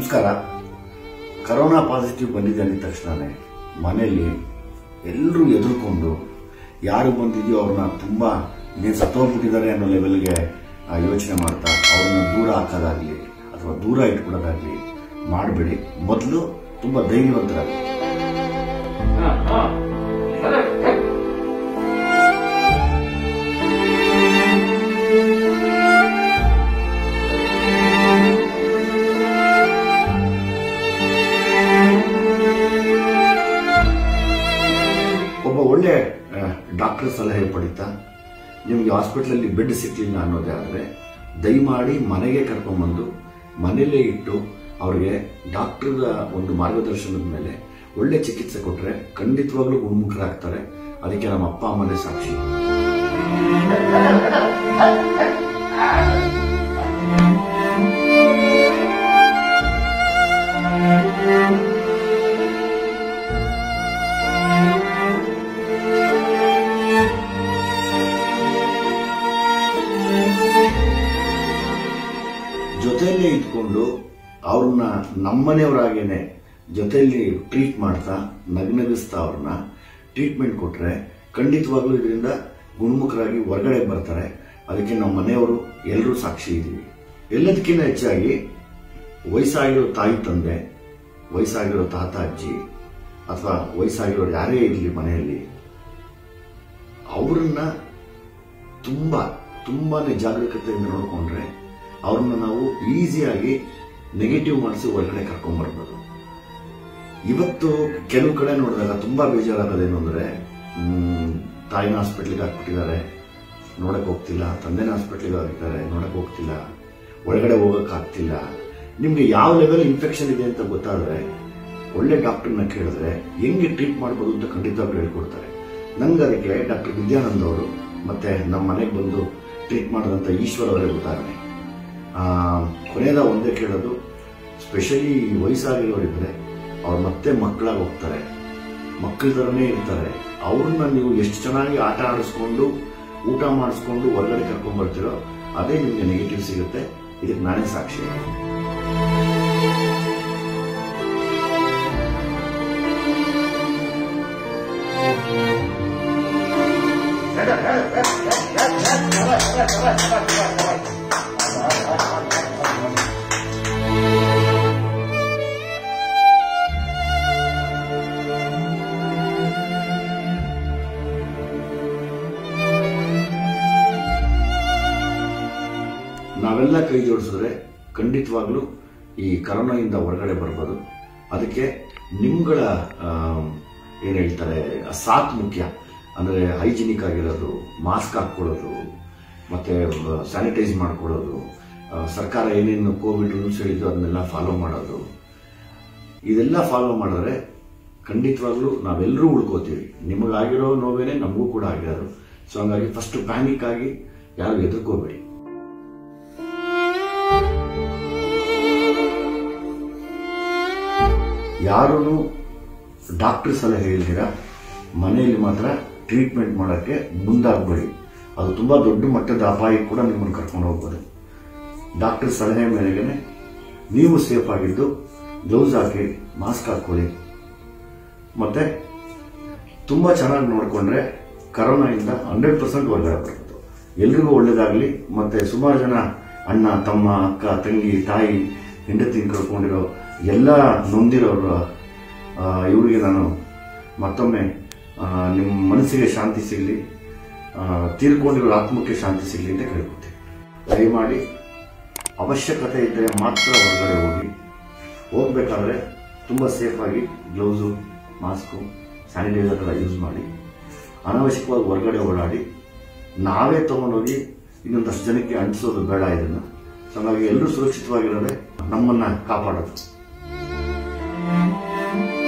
ನಮಸ್ಕಾರ. Corona positive ಬಂದಿದೆ ಅಂದ ತಕ್ಷಣವೇ ಮನೆಯಲ್ಲಿ ಎಲ್ಲರೂ ಎದುರ್ಕೊಂಡು ಯಾರು ಬಂದಿದೆಯೋ ಅವ್ರನ್ನ ತುಂಬ ಇನ್ನೇನು ಸತ್ತೋಗ್ಬಿಟ್ಟಿದ್ದಾರೆ ಅನ್ನೋ ಲೆವೆಲ್ಗೆ ಯೋಚನೆ ಮಾಡ್ತಾ ಅವ್ರನ್ನ ದೂರ ಹಾಕೋದಾಗ್ಲಿ ಅಥವಾ ದೂರ ಇಟ್ಕೊಡೋದಾಗ್ಲಿ ಮಾಡಬೇಡಿ. ಮೊದಲು ತುಂಬ ಧೈರ್ಯವಂತರಾಗಲಿ ಒಳ್ಳೆ ಡಾಕ್ಟರ್ ಸಲಹೆ ಪಡಿತಾ. ನಿಮಗೆ ಹಾಸ್ಪಿಟ್ಲಲ್ಲಿ ಬೆಡ್ ಸಿಕ್ಲಿಲ್ಲ ಅನ್ನೋದೇ ಆದ್ರೆ ದಯಮಾಡಿ ಮನೆಗೆ ಕರ್ಕೊಂಡ್ಬಂದು, ಮನೆಯಲ್ಲೇ ಇಟ್ಟು ಅವ್ರಿಗೆ ಡಾಕ್ಟರ್ ಒಂದು ಮಾರ್ಗದರ್ಶನದ ಮೇಲೆ ಒಳ್ಳೆ ಚಿಕಿತ್ಸೆ ಕೊಟ್ಟರೆ ಖಂಡಿತವಾಗ್ಲೂ ಗುಣಮುಖರಾಗ್ತಾರೆ. ಅದಕ್ಕೆ ನಮ್ಮ ಅಪ್ಪ ಅಮ್ಮನೇ ಸಾಕ್ಷಿ. ಅವ್ರನ್ನ ನಮ್ಮನೆಯವರಾಗೇನೆ ಜೊತೆಯಲ್ಲಿ ಟ್ರೀಟ್ ಮಾಡ್ತಾ ನಗ್ನಗಿಸ್ತಾ ಅವ್ರನ್ನ ಟ್ರೀಟ್ಮೆಂಟ್ ಕೊಟ್ಟರೆ ಖಂಡಿತವಾಗ್ಲೂ ಇದರಿಂದ ಗುಣಮುಖರಾಗಿ ಹೊರಗಡೆ ಬರ್ತಾರೆ. ಅದಕ್ಕೆ ನಮ್ಮ ಮನೆಯವರು ಎಲ್ಲರೂ ಸಾಕ್ಷಿ ಇದ್ದೀವಿ ಎಲ್ಲದಕ್ಕಿಂತ ಹೆಚ್ಚಾಗಿ ವಯಸ್ಸಾಗಿರೋ ತಾಯಿ ತಂದೆ, ವಯಸ್ಸಾಗಿರೋ ತಾತ ಅಜ್ಜಿ, ಅಥವಾ ವಯಸ್ಸಾಗಿರೋರು ಯಾರೇ ಇರಲಿ ಮನೆಯಲ್ಲಿ, ಅವ್ರನ್ನ ತುಂಬಾ, ತುಂಬಾನೇ ಜಾಗರೂಕತೆಯಿಂದ ನೋಡಿಕೊಂಡ್ರೆ ಅವ್ರನ್ನ ನಾವು ಈಸಿಯಾಗಿ ನೆಗೆಟಿವ್ ಮಾಡಿಸಿ ಒಳಗಡೆ ಕರ್ಕೊಂಡ್ಬರ್ಬೋದು ಇವತ್ತು ಕೆಲವು ಕಡೆ ನೋಡಿದಾಗ ತುಂಬಾ ಬೇಜಾರಾಗೋದೇನು ಅಂದ್ರೆ ತಾಯಿನ ಹಾಸ್ಪಿಟ್ಲಿಗೆ ಹಾಕ್ಬಿಟ್ಟಿದ್ದಾರೆ. ನೋಡಕ್ ಹೋಗ್ತಿಲ್ಲ, ತಂದೆನ ಹಾಸ್ಪಿಟ್ಲಿಗೆ ಹಾಕಿದ್ದಾರೆ ನೋಡಕ್ ಹೋಗ್ತಿಲ್ಲ. ಒಳಗಡೆ ಹೋಗಕ್ ಆಗ್ತಿಲ್ಲ. ನಿಮ್ಗೆ ಯಾವ ಲೆವೆಲ್ ಇನ್ಫೆಕ್ಷನ್ ಇದೆ ಅಂತ ಗೊತ್ತಾದ್ರೆ, ಒಳ್ಳೆ ಡಾಕ್ಟರ್ನ ಕೇಳಿದ್ರೆ ಹೆಂಗೆ ಟ್ರೀಟ್ ಮಾಡ್ಬೋದು ಅಂತ ಖಂಡಿತವಾಗ್ಲೂ ಹೇಳ್ಕೊಡ್ತಾರೆ. ನಂಗೆ ಅದಕ್ಕೆ ಡಾಕ್ಟರ್ ವಿದ್ಯಾನಂದ್ ಅವರು ಮತ್ತೆ ನಮ್ಮ ಮನೆಗೆ ಬಂದು ಟ್ರೀಟ್ ಮಾಡಿದಂಥ ಈಶ್ವರ್ ಅವರೇ ಉದಾಹರಣೆ. ಕೊನೆಯದ ಒಂದೇ ಕೇಳೋದು ಸ್ಪೆಷಲಿ ವಯಸ್ಸಾಗಿರೋರಿದ್ರೆ ಅವ್ರು ಮತ್ತೆ ಮಕ್ಕಳಾಗಿ ಹೋಗ್ತಾರೆ ಮಕ್ಕಳ ಥರನೇ ಇರ್ತಾರೆ ಅವ್ರನ್ನ ನೀವು ಎಷ್ಟು ಚೆನ್ನಾಗಿ ಆಟ ಆಡಿಸ್ಕೊಂಡು ಊಟ ಮಾಡಿಸ್ಕೊಂಡು ಹೊರಗಡೆ ಕರ್ಕೊಂಡು ಬರ್ತೀರೋ ಅದೇ ನಿಮಗೆ ನೆಗೆಟಿವ್ ಸಿಗುತ್ತೆ ಇದಕ್ಕೆ ನಾನೇ ಸಾಕ್ಷಿ ನಾವೆಲ್ಲ ಕೈ ಜೋಡಿಸಿದ್ರೆ ಖಂಡಿತವಾಗ್ಲೂ ಈ ಕರೋನಾದಿಂದ ಹೊರಗಡೆ ಬರ್ಬೋದು. ಅದಕ್ಕೆ ನಿಮ್ಗಳ ಏನು ಹೇಳ್ತಾರೆ, ಸಾಥ್ ಮುಖ್ಯ. ಅಂದರೆ ಹೈಜಿನಿಕ್ ಆಗಿರೋದು, ಮಾಸ್ಕ್ ಹಾಕ್ಕೊಳ್ಳೋದು, ಮತ್ತೆ ಸ್ಯಾನಿಟೈಸ್ ಮಾಡ್ಕೊಳ್ಳೋದು ಸರ್ಕಾರ ಏನೇನು ಕೋವಿಡ್ ರೂಲ್ಸ್ ಹೇಳಿದ್ರು ಅದನ್ನೆಲ್ಲ ಫಾಲೋ ಮಾಡೋದು. ಇದೆಲ್ಲ ಫಾಲೋ ಮಾಡಿದ್ರೆ ಖಂಡಿತವಾಗ್ಲೂ ನಾವೆಲ್ಲರೂ ಉಳ್ಕೋತೀವಿ. ನಿಮಗಾಗಿರೋ ನೋವೇನೆ ನಮಗೂ ಕೂಡ ಆಗಿರೋದು. ಸೊ ಹಂಗಾಗಿ ಫಸ್ಟ್ ಪ್ಯಾನಿಕ್ ಆಗಿ ಯಾರು ಹೆದರ್ಕೋಬೇಡಿ. ಯಾರೂ ಡಾಕ್ಟರ್ ಸಲಹೆ ಹೇಳ್ತೀರಾ, ಮನೆಯಲ್ಲಿ ಮಾತ್ರ ಟ್ರೀಟ್ಮೆಂಟ್ ಮಾಡೋಕ್ಕೆ ಮುಂದಾಗಬೇಡಿ. ಅದು ತುಂಬ ದೊಡ್ಡ ಮಟ್ಟದ ಅಪಾಯ ಕೂಡ ನಿಮ್ಮನ್ನು ಕರ್ಕೊಂಡು ಹೋಗ್ಬೋದು. ಡಾಕ್ಟರ್ ಸಲಹೆ ಮೇರೆಗೆ ನೀವು ಸೇಫ್ ಆಗಿದ್ದು ಗ್ಲೌಸ್ ಹಾಕಿ ಮಾಸ್ಕ್ ಹಾಕೊಳ್ಳಿ ಮತ್ತೆ ತುಂಬ ಚೆನ್ನಾಗಿ ನೋಡಿಕೊಂಡ್ರೆ ಕರೋನಾಯಿಂದ ಹಂಡ್ರೆಡ್ ಪರ್ಸೆಂಟ್ ಹೊರಗಡೆ ಬರ್ಬೋದು ಎಲ್ರಿಗೂ ಒಳ್ಳೇದಾಗಲಿ, ಮತ್ತೆ ಸುಮಾರು ಜನ ಅಣ್ಣ, ತಮ್ಮ, ಅಕ್ಕ, ತಂಗಿ, ತಾಯಿ ಹೆಂಡತಿ ಕಳ್ಕೊಂಡಿರೋ ಎಲ್ಲ ನೊಂದಿರೋರು ಇವರಿಗೆ ನಾನು ಮತ್ತೊಮ್ಮೆ ನಿಮ್ಮ ಮನಸ್ಸಿಗೆ ಶಾಂತಿ ಸಿಗಲಿ ತೀರ್ಕೊಂಡಿರೋ ಆತ್ಮಕ್ಕೆ ಶಾಂತಿ ಸಿಗಲಿ ಅಂತ ಕೇಳ್ಕೊತೀನಿ. ದಯಮಾಡಿ ಅವಶ್ಯಕತೆ ಇದ್ದರೆ ಮಾತ್ರ ಹೊರಗಡೆ ಹೋಗಿ. ಹೋಗಬೇಕಾದ್ರೆ ತುಂಬ ಸೇಫಾಗಿ ಗ್ಲೌಸು ಮಾಸ್ಕು ಸ್ಯಾನಿಟೈಸರ್ಗಳ ಯೂಸ್ ಮಾಡಿ, ಅನವಶ್ಯಕವಾಗಿ ಹೊರಗಡೆ ಓಡಾಡಿ, ನಾವೇ ತೊಗೊಂಡೋಗಿ ಇನ್ನೊಂದಷ್ಟು ಜನಕ್ಕೆ ಅಂಟಿಸೋದು ಬೇಡ ಇದನ್ನು. ಸೊ ಹಾಗಾಗಿ ಎಲ್ಲರೂ ಸುರಕ್ಷಿತವಾಗಿರೋದೇ ನಮ್ಮನ್ನು ಕಾಪಾಡೋದು. Thank you.